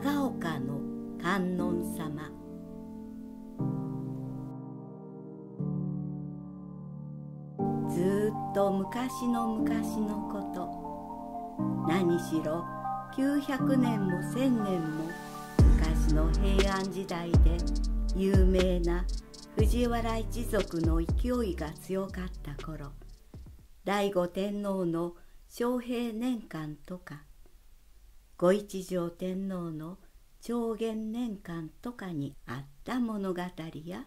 長岡の観音様。ずっと昔の昔のこと。何しろ900年も1000年も昔の平安時代で有名な藤原一族の勢いが強かった頃醍醐天皇の昌平年間とか御一条天皇の長元年間とかにあった物語や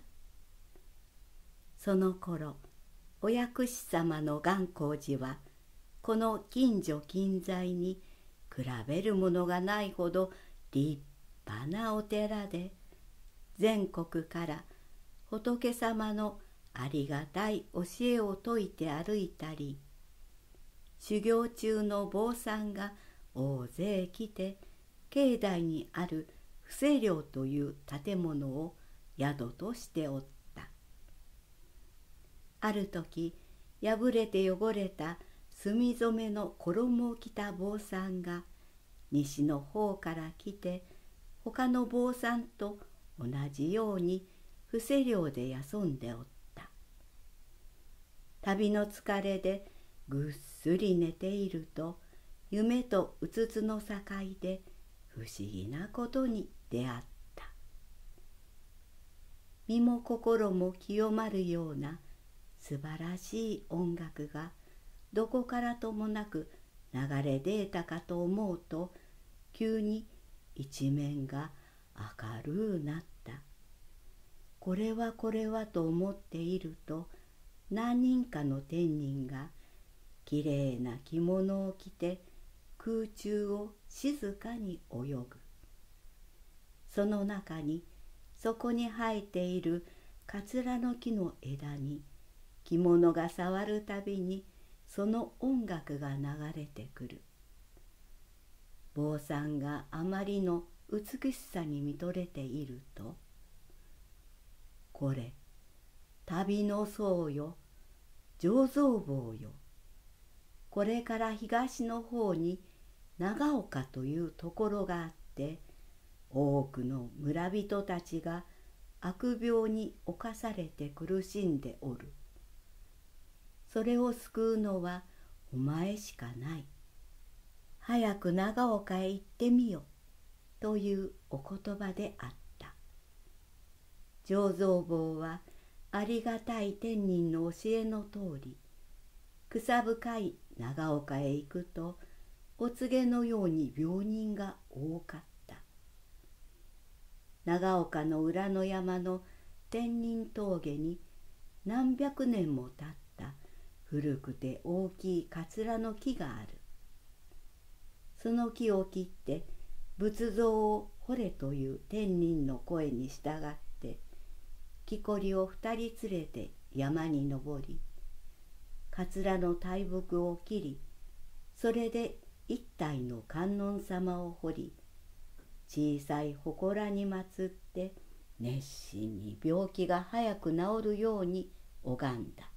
その頃お薬師様の願光寺はこの近所近在に比べるものがないほど立派なお寺で全国から仏様のありがたい教えを説いて歩いたり修行中の坊さんが大勢来て境内にある布施寮という建物を宿としておった。ある時破れて汚れた墨染めの衣を着た坊さんが西の方から来て他の坊さんと同じように伏せ寮で休んでおった。旅の疲れでぐっすり寝ていると夢とうつつの境で不思議なことに出会った。身も心も清まるような素晴らしい音楽がどこからともなく流れ出たかと思うと急に一面が明るうなった。これはこれはと思っていると何人かの天人がきれいな着物を着て空中を静かに泳ぐ。その中にそこに生えているかつらの木の枝に着物が触るたびにその音楽が流れてくる。坊さんがあまりの美しさに見とれていると「これ旅の僧よ醸造坊よ。これから東の方に長岡というところがあって多くの村人たちが悪病に侵されて苦しんでおる。それを救うのはお前しかない。早く長岡へ行ってみよ。というお言葉であった。醸造坊はありがたい天人の教えの通り草深い長岡へ行くとお告げのように病人が多かった。長岡の裏の山の天人峠に何百年も経った。古くて大きいかつらの木がある。その木を切って仏像を掘れという天人の声に従って木こりを二人連れて山に登りかつらの大木を切りそれで一体の観音様を彫り小さい祠に祀って熱心に病気が早く治るように拝んだ。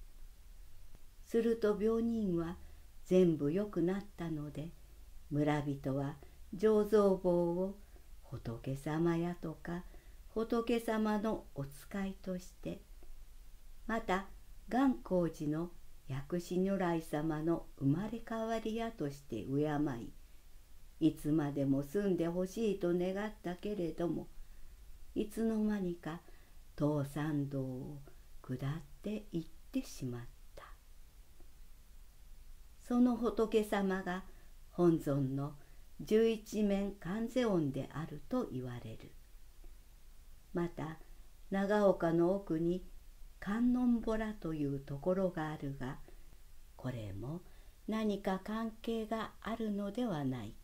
すると病人は全部良くなったので村人は醸造棒を仏様やとか仏様のお使いとしてまた願光寺の薬師如来様の生まれ変わり屋として敬いいつまでも住んでほしいと願ったけれどもいつの間にか東山道を下っていってしまった。その仏様が本尊の十一面観世音であると言われる。また長岡の奥に観音洞というところがあるがこれも何か関係があるのではない